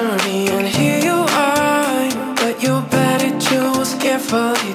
and here you are But you better choose carefully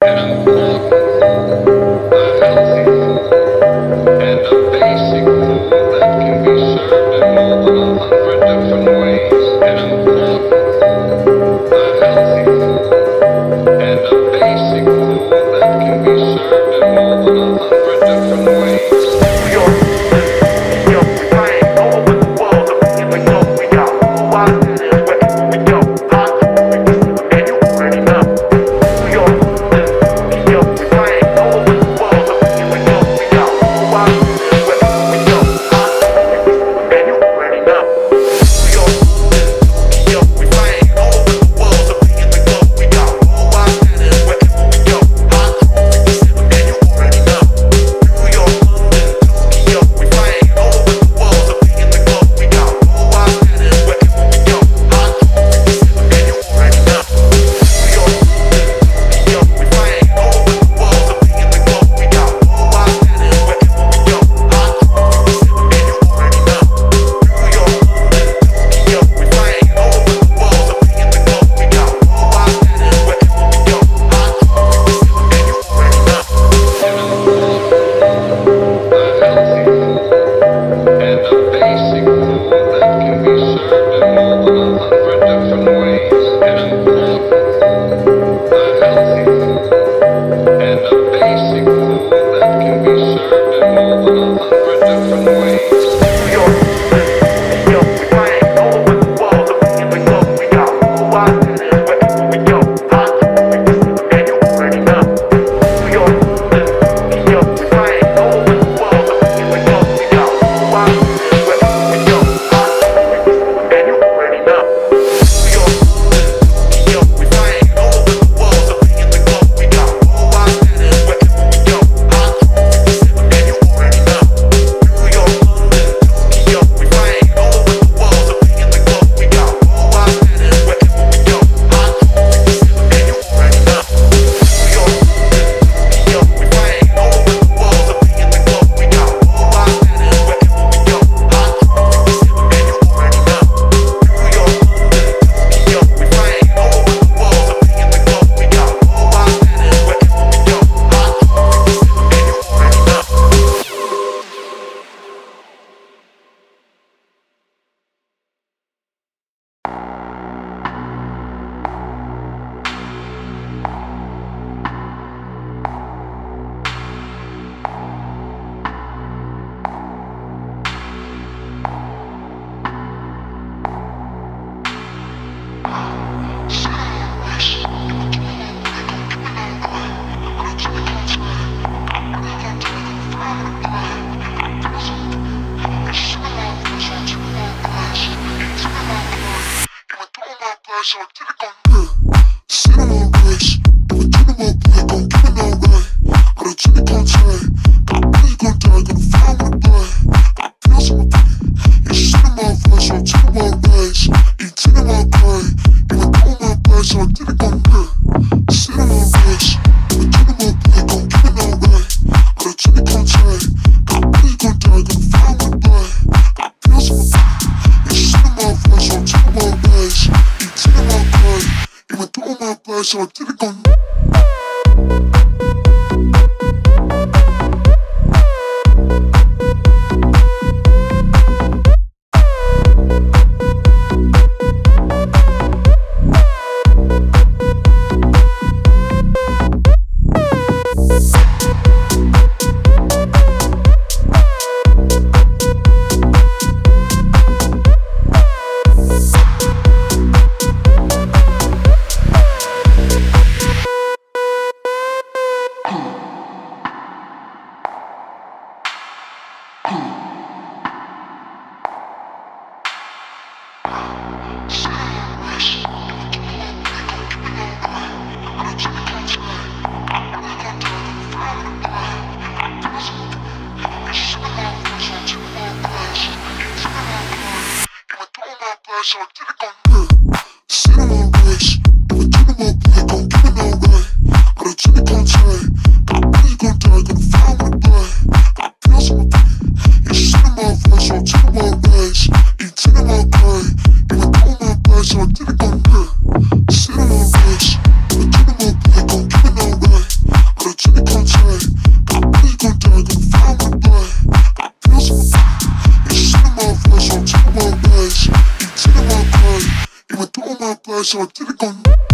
Thank you. Um, flash, went all my place, I did it